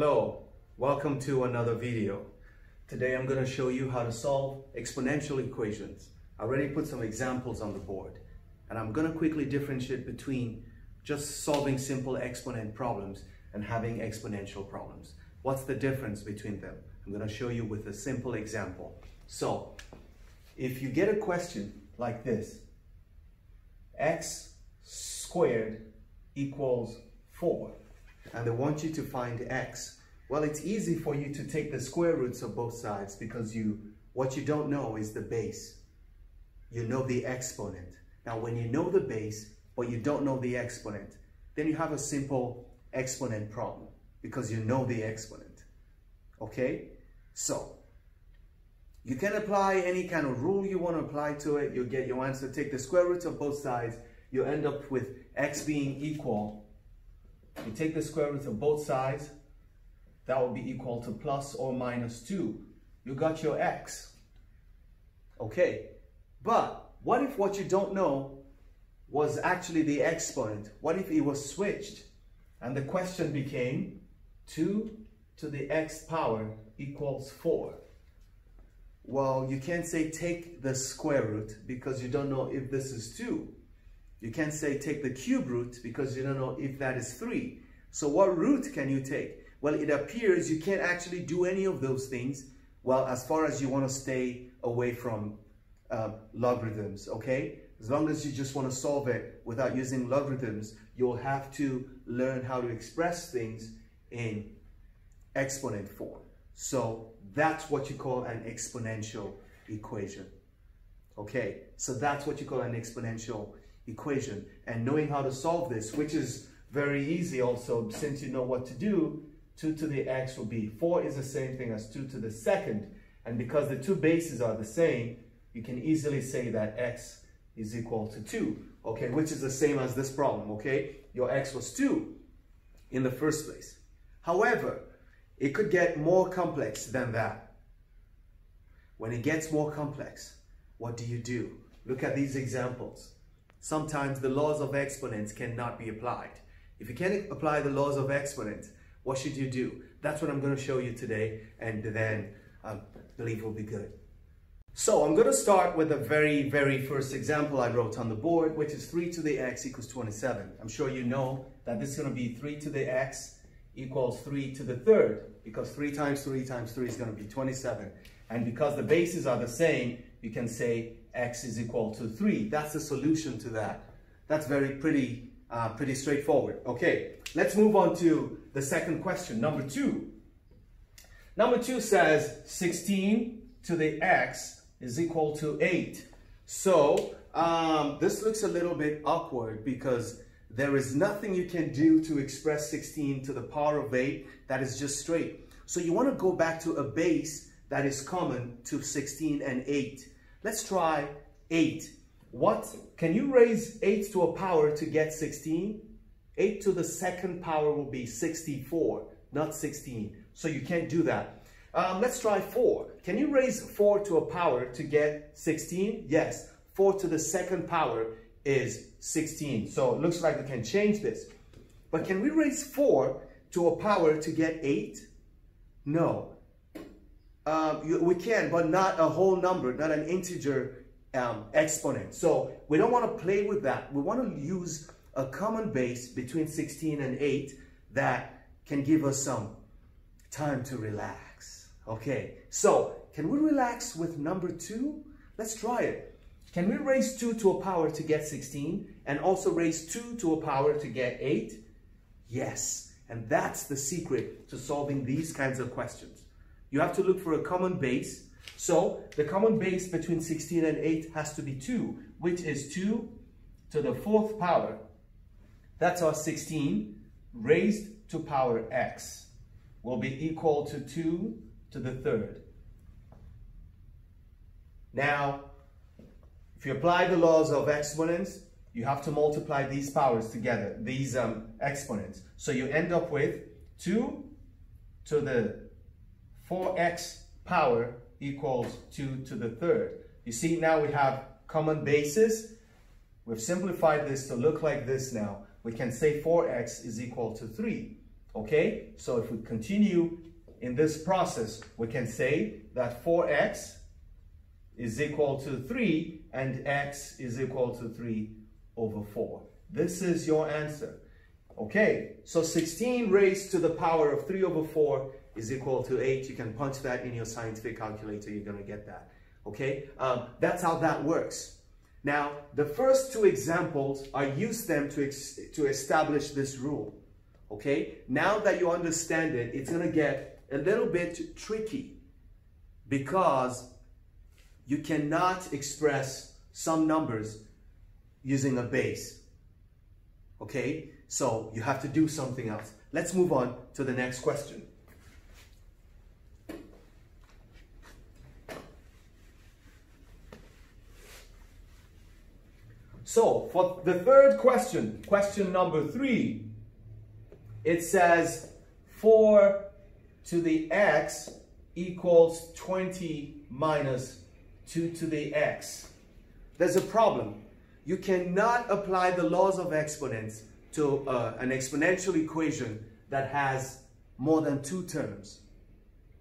Hello, welcome to another video. Today I'm going to show you how to solve exponential equations. I already put some examples on the board and I'm going to quickly differentiate between just solving simple exponent problems and having exponential problems. What's the difference between them? I'm going to show you with a simple example. So, if you get a question like this, x squared equals 4, and they want you to find x. Well, it's easy for you to take the square roots of both sides because you what you don't know is the base. You know the exponent. Now, when you know the base, but you don't know the exponent, then you have a simple exponent problem because you know the exponent. Okay? So, you can apply any kind of rule you want to apply to it. You'll get your answer. Take the square roots of both sides. You end up with x being equal you take the square root of both sides, that will be equal to plus or minus 2. You got your x. Okay, but what if what you don't know was actually the exponent? What if it was switched? And the question became 2 to the x power equals 4. Well, you can't say take the square root because you don't know if this is 2. You can't say take the cube root because you don't know if that is 3. So what root can you take? Well, it appears you can't actually do any of those things, well, as far as you want to stay away from uh, logarithms, okay? As long as you just want to solve it without using logarithms, you'll have to learn how to express things in exponent form. So that's what you call an exponential equation. Okay, so that's what you call an exponential equation. And knowing how to solve this, which is very easy also, since you know what to do, 2 to the x will be 4 is the same thing as 2 to the second. And because the two bases are the same, you can easily say that x is equal to 2, okay, which is the same as this problem, okay? Your x was 2 in the first place. However, it could get more complex than that. When it gets more complex, what do you do? Look at these examples. Sometimes the laws of exponents cannot be applied. If you can't apply the laws of exponents, what should you do? That's what I'm going to show you today, and then I um, believe will be good. So I'm going to start with the very, very first example I wrote on the board, which is 3 to the x equals 27. I'm sure you know that this is going to be 3 to the x equals 3 to the third, because 3 times 3 times 3 is going to be 27. And because the bases are the same, you can say x is equal to 3. That's the solution to that. That's very pretty uh, pretty straightforward. Okay, let's move on to the second question, number two. Number two says 16 to the x is equal to 8. So um, this looks a little bit awkward because there is nothing you can do to express 16 to the power of 8 that is just straight. So you want to go back to a base that is common to 16 and 8. Let's try 8. What, can you raise 8 to a power to get 16? 8 to the second power will be 64, not 16. So you can't do that. Um, let's try 4. Can you raise 4 to a power to get 16? Yes. 4 to the second power is 16. So it looks like we can change this. But can we raise 4 to a power to get 8? No. Um, you, we can, but not a whole number, not an integer um, exponent. So we don't want to play with that. We want to use a common base between 16 and 8 that can give us some time to relax. Okay, so can we relax with number 2? Let's try it. Can we raise 2 to a power to get 16 and also raise 2 to a power to get 8? Yes, and that's the secret to solving these kinds of questions. You have to look for a common base so the common base between 16 and 8 has to be 2, which is 2 to the fourth power. That's our 16 raised to power x will be equal to 2 to the third. Now, if you apply the laws of exponents, you have to multiply these powers together, these um, exponents. So you end up with 2 to the 4x power equals 2 to the third. You see now we have common bases. We've simplified this to look like this now. We can say 4x is equal to 3. Okay, so if we continue in this process, we can say that 4x is equal to 3 and x is equal to 3 over 4. This is your answer. Okay, so 16 raised to the power of 3 over 4 is equal to 8. You can punch that in your scientific calculator. You're going to get that. Okay, um, that's how that works. Now, the first two examples, I used them to, to establish this rule. Okay, now that you understand it, it's going to get a little bit tricky because you cannot express some numbers using a base. Okay, so you have to do something else. Let's move on to the next question. So for the third question, question number three, it says 4 to the x equals 20 minus 2 to the x. There's a problem. You cannot apply the laws of exponents to uh, an exponential equation that has more than two terms.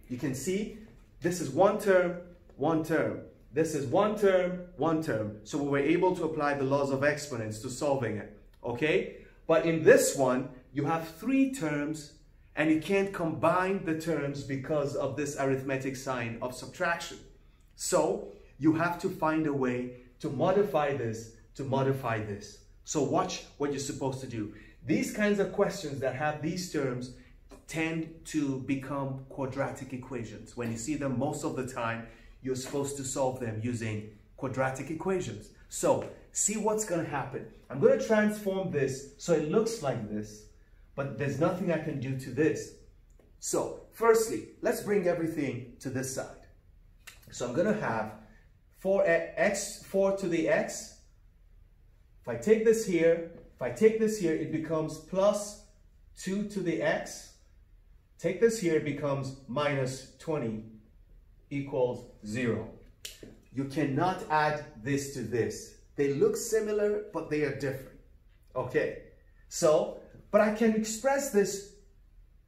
You can see this is one term, one term. This is one term, one term. So we were able to apply the laws of exponents to solving it, okay? But in this one, you have three terms and you can't combine the terms because of this arithmetic sign of subtraction. So you have to find a way to modify this to modify this. So watch what you're supposed to do. These kinds of questions that have these terms tend to become quadratic equations. When you see them most of the time, you're supposed to solve them using quadratic equations. So see what's going to happen. I'm going to transform this so it looks like this, but there's nothing I can do to this. So firstly, let's bring everything to this side. So I'm going to have 4x, 4 to the x if I take this here, if I take this here, it becomes plus 2 to the x. Take this here, it becomes minus 20 equals 0. You cannot add this to this. They look similar, but they are different. Okay, so, but I can express this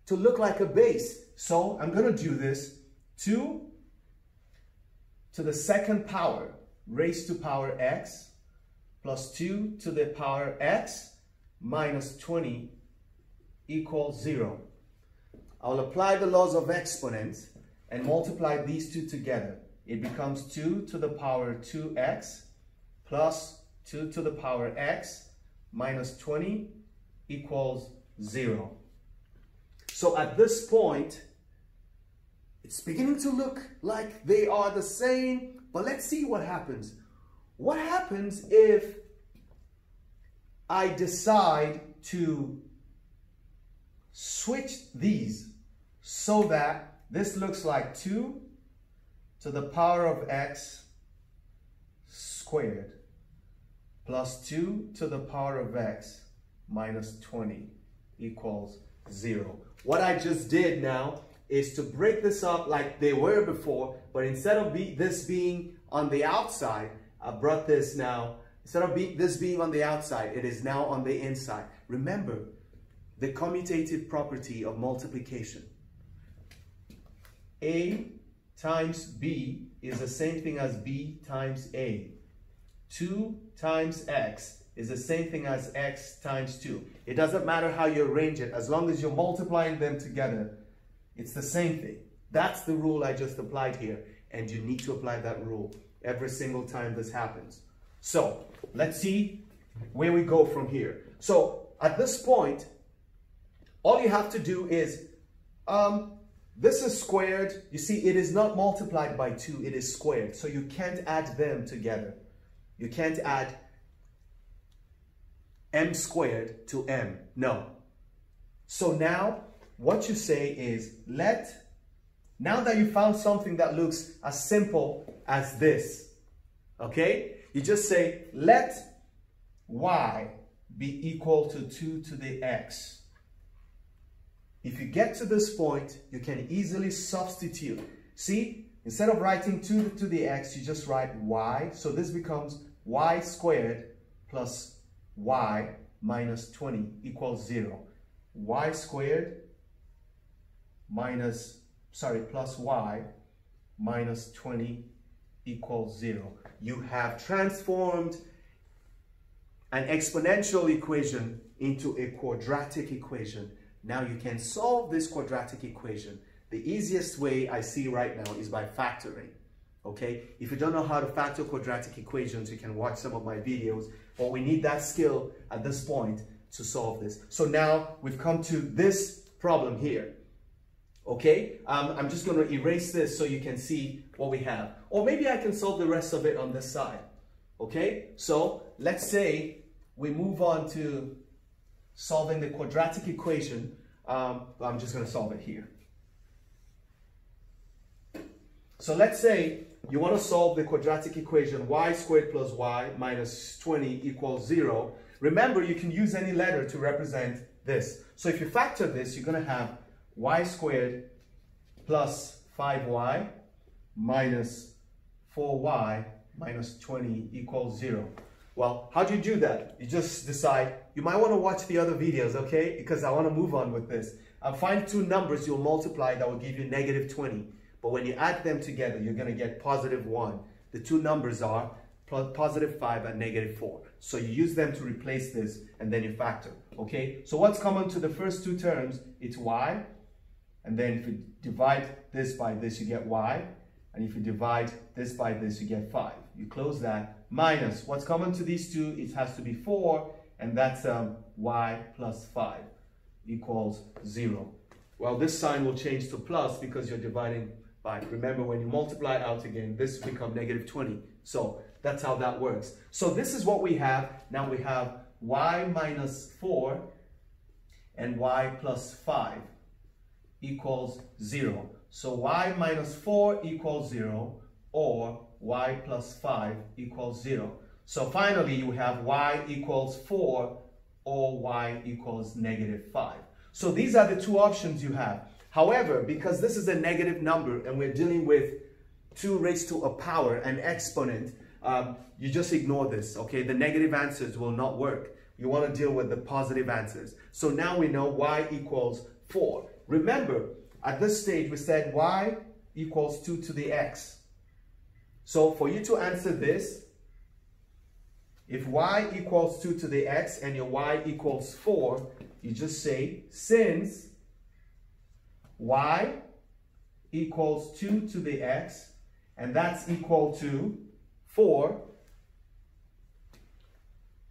to look like a base. So I'm to do this 2 to the second power raised to power x plus 2 to the power x minus 20 equals 0. I'll apply the laws of exponents and multiply these two together. It becomes 2 to the power 2x plus 2 to the power x minus 20 equals 0. So at this point, it's beginning to look like they are the same, but let's see what happens. What happens if I decide to switch these so that this looks like 2 to the power of x squared plus 2 to the power of x minus 20 equals 0. What I just did now is to break this up like they were before, but instead of be, this being on the outside, I brought this now, instead of be, this being on the outside, it is now on the inside. Remember the commutative property of multiplication. A times B is the same thing as B times A. 2 times X is the same thing as X times 2. It doesn't matter how you arrange it, as long as you're multiplying them together, it's the same thing. That's the rule I just applied here, and you need to apply that rule every single time this happens. So let's see where we go from here. So at this point, all you have to do is, um, this is squared. You see, it is not multiplied by 2, it is squared. So you can't add them together. You can't add m squared to m. No. So now, what you say is, let now that you found something that looks as simple as this, okay? You just say, let y be equal to 2 to the x. If you get to this point, you can easily substitute. See, instead of writing 2 to the x, you just write y. So this becomes y squared plus y minus 20 equals 0. y squared minus, sorry, plus y minus 20 equals 0. You have transformed an exponential equation into a quadratic equation. Now you can solve this quadratic equation. The easiest way I see right now is by factoring. Okay, if you don't know how to factor quadratic equations, you can watch some of my videos, but we need that skill at this point to solve this. So now we've come to this problem here. Okay, um, I'm just going to erase this so you can see what we have. Or maybe I can solve the rest of it on this side. Okay, so let's say we move on to solving the quadratic equation. Um, I'm just going to solve it here. So let's say you want to solve the quadratic equation y squared plus y minus 20 equals 0. Remember, you can use any letter to represent this. So if you factor this, you're going to have y squared plus 5y minus 4y minus 20 equals 0. Well, how do you do that? You just decide, you might want to watch the other videos, okay? Because I want to move on with this. I'll find two numbers you'll multiply that will give you negative 20. But when you add them together, you're going to get positive 1. The two numbers are positive 5 and negative 4. So you use them to replace this, and then you factor. Okay? So what's common to the first two terms? It's y. And then if you divide this by this, you get y. And if you divide this by this, you get 5. You close that. Minus. What's common to these two? It has to be 4. And that's um, y plus 5 equals 0. Well, this sign will change to plus because you're dividing by. Remember, when you multiply out again, this become negative 20. So that's how that works. So this is what we have. Now we have y minus 4 and y plus 5 equals 0. So y minus 4 equals 0 or y plus 5 equals 0. So finally you have y equals 4 or y equals negative 5. So these are the two options you have. However, because this is a negative number and we're dealing with 2 raised to a power, an exponent, um, you just ignore this, okay? The negative answers will not work. You want to deal with the positive answers. So now we know y equals 4. Remember, at this stage, we said y equals 2 to the x. So for you to answer this, if y equals 2 to the x and your y equals 4, you just say, since y equals 2 to the x, and that's equal to 4,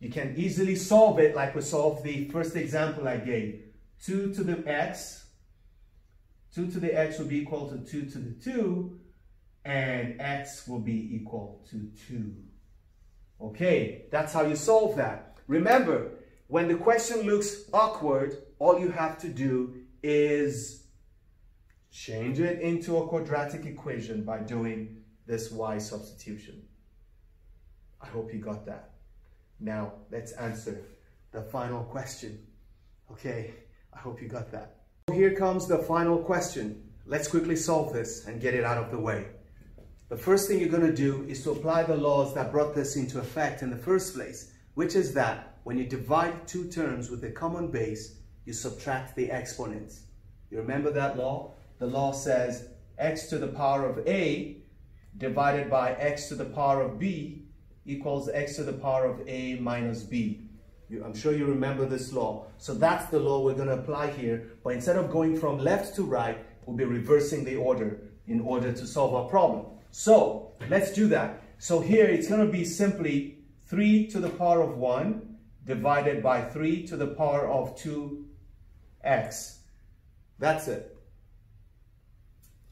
you can easily solve it like we solved the first example I gave. 2 to the x, 2 to the x will be equal to 2 to the 2, and x will be equal to 2. Okay, that's how you solve that. Remember, when the question looks awkward, all you have to do is change it into a quadratic equation by doing this y substitution. I hope you got that. Now, let's answer the final question. Okay, I hope you got that. Here comes the final question. Let's quickly solve this and get it out of the way. The first thing you're going to do is to apply the laws that brought this into effect in the first place, which is that when you divide two terms with a common base, you subtract the exponents. You remember that law? The law says x to the power of a divided by x to the power of b equals x to the power of a minus b. You, I'm sure you remember this law. So that's the law we're going to apply here. But instead of going from left to right, we'll be reversing the order in order to solve our problem. So let's do that. So here it's going to be simply 3 to the power of 1 divided by 3 to the power of 2x. That's it.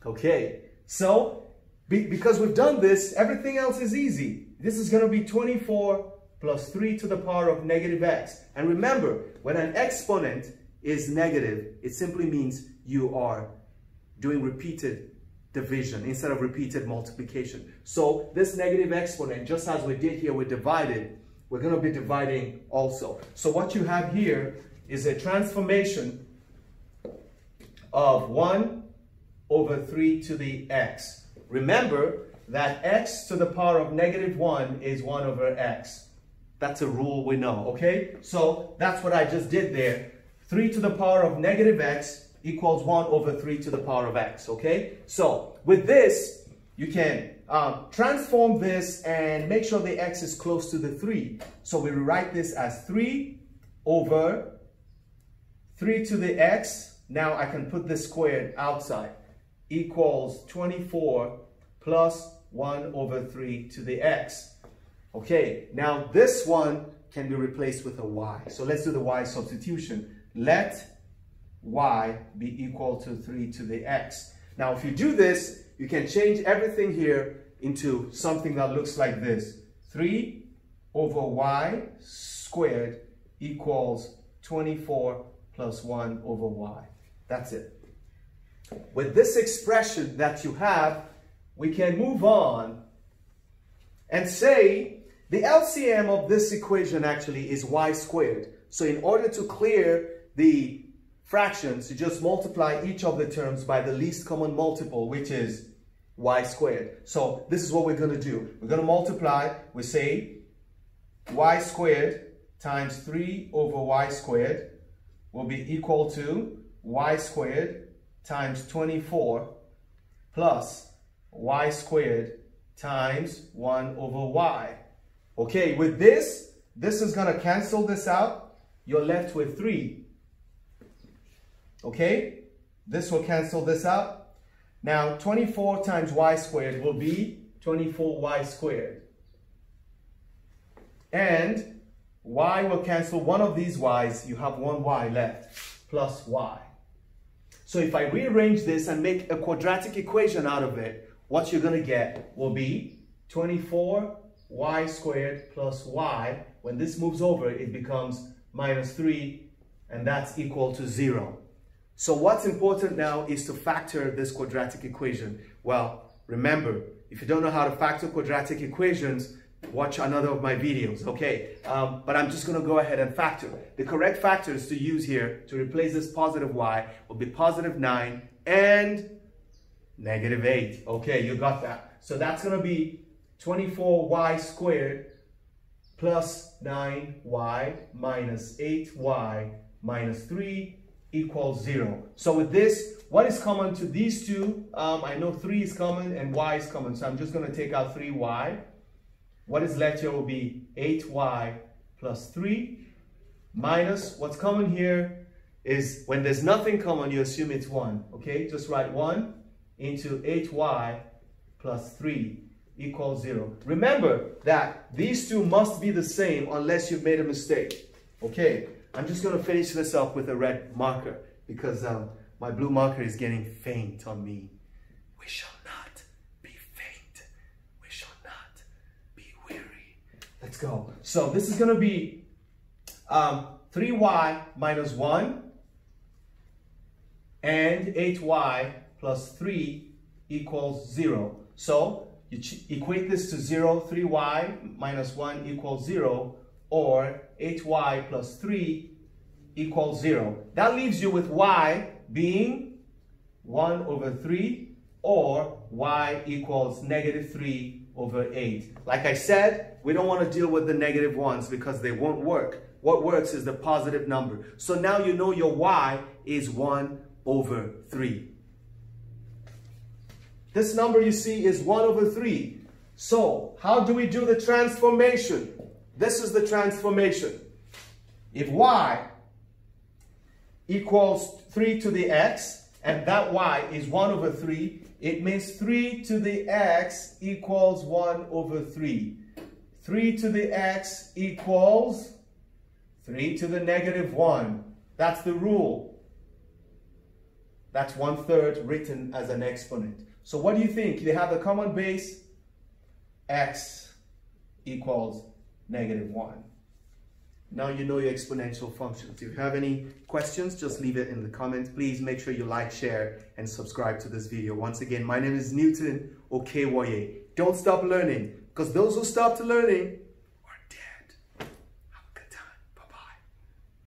Okay, so be, because we've done this, everything else is easy. This is going to be 24 plus 3 to the power of negative x. And remember, when an exponent is negative, it simply means you are doing repeated division instead of repeated multiplication. So this negative exponent, just as we did here we divided, we're going to be dividing also. So what you have here is a transformation of 1 over 3 to the x. Remember that x to the power of negative 1 is 1 over x. That's a rule we know, okay? So that's what I just did there. 3 to the power of negative x equals 1 over 3 to the power of x, okay? So with this, you can um, transform this and make sure the x is close to the 3. So we rewrite this as 3 over 3 to the x. Now I can put this squared outside. Equals 24 plus 1 over 3 to the x. Okay, now this one can be replaced with a y. So let's do the y substitution. Let y be equal to 3 to the x. Now if you do this, you can change everything here into something that looks like this. 3 over y squared equals 24 plus 1 over y. That's it. With this expression that you have, we can move on and say the LCM of this equation actually is y squared. So in order to clear the fractions, you just multiply each of the terms by the least common multiple, which is y squared. So this is what we're going to do. We're going to multiply, we say y squared times 3 over y squared will be equal to y squared times 24 plus y squared times 1 over y. Okay, with this, this is going to cancel this out. You're left with 3. Okay, this will cancel this out. Now, 24 times y squared will be 24y squared. And y will cancel one of these y's. You have one y left, plus y. So if I rearrange this and make a quadratic equation out of it, what you're going to get will be 24y squared plus y. When this moves over, it becomes minus 3, and that's equal to 0. So what's important now is to factor this quadratic equation. Well, remember, if you don't know how to factor quadratic equations, watch another of my videos, okay? Um, but I'm just gonna go ahead and factor. The correct factors to use here to replace this positive y will be positive 9 and negative 8. Okay, you got that. So that's gonna be 24y squared plus 9y minus 8y minus 3 equals 0. So with this, what is common to these two? Um, I know 3 is common and y is common. So I'm just going to take out 3y. What is left here will be 8y plus 3 minus what's common here is when there's nothing common, you assume it's 1. Okay, just write 1 into 8y plus 3 equals 0. Remember that these two must be the same unless you've made a mistake. Okay, I'm just going to finish this up with a red marker because um, my blue marker is getting faint on me. We shall not be faint. We shall not be weary. Let's go. So this is going to be um, 3y minus 1 and 8y plus 3 equals 0. So you equate this to 0, 3y minus 1 equals 0, or 8y plus 3 equals 0. That leaves you with y being 1 over 3 or y equals negative 3 over 8. Like I said, we don't want to deal with the negative ones because they won't work. What works is the positive number. So now you know your y is 1 over 3. This number you see is 1 over 3. So how do we do the transformation? This is the transformation. If y equals 3 to the x, and that y is 1 over 3, it means 3 to the x equals 1 over 3. 3 to the x equals 3 to the negative 1. That's the rule. That's one third written as an exponent. So what do you think? They have the common base x equals negative 1. Now you know your exponential functions. If you have any questions, just leave it in the comments. Please make sure you like, share, and subscribe to this video. Once again, my name is Newton Okewoye. Don't stop learning, because those who stop learning